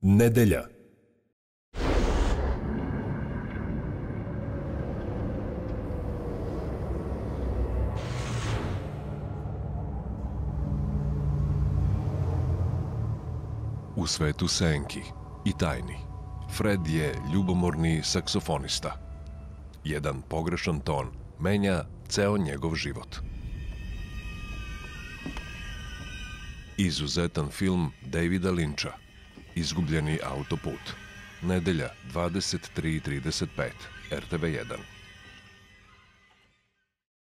Nedelja U svetu senki i tajni, Fred je ljubomorni saksofonista. Jedan pogrešan ton menja ceo njegov život. Izuzetan film Davida Linča Izgubljeni autoput. Nedelja 23.35 RTV1